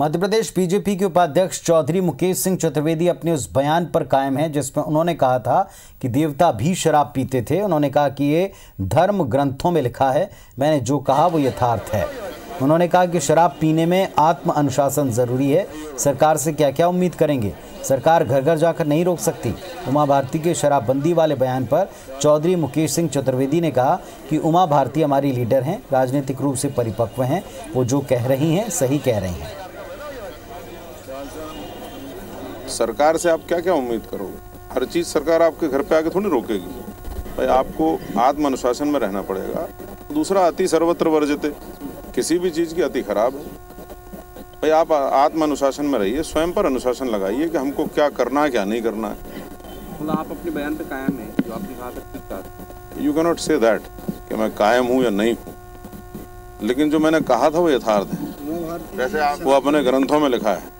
Madhya Pradesh BJP के उपाध्यक्ष चौधरी मुकेश सिंह चतुर्वेदी अपने उस बयान पर कायम हैं, जिसमें उन्होंने कहा था कि देवता भी शराब पीते थे। उन्होंने कहा कि ये धर्म ग्रंथों में लिखा है। मैंने जो कहा वो यथार्थ है। उन्होंने कहा कि शराब पीने में आत्म अनुशासन ज़रूरी है। सरकार से क्या क्या उम्मीद करेंगे? सरकार घर घर जाकर नहीं रोक सकती। उमा भारती के शराबबंदी वाले बयान पर चौधरी मुकेश सिंह चतुर्वेदी ने कहा कि उमा भारती हमारी लीडर हैं, राजनीतिक रूप से परिपक्व हैं। वो जो कह रही हैं, सही कह रही हैं। सरकार से आप क्या क्या उम्मीद करोगे? हर चीज़ सरकार आपके घर पे आके थोड़ी रोकेगी। भाई आपको आत्म अनुशासन में रहना पड़ेगा। दूसरा अति सर्वत्र वर्जते किसी भी चीज़ की अति खराब है। भाई आप आत्म अनुशासन में रहिए स्वयं पर अनुशासन लगाइए कि हमको क्या करना है क्या नहीं करना है। मतलब आप अपने बयान पे कायम हैं जो आपने कहा था यू कैनॉट से दैट कि मैं कायम हूँ या नहीं हूँ। लेकिन जो मैंने कहा था वो यथार्थ है। वैसे आप वो अपने ग्रंथों में लिखा है।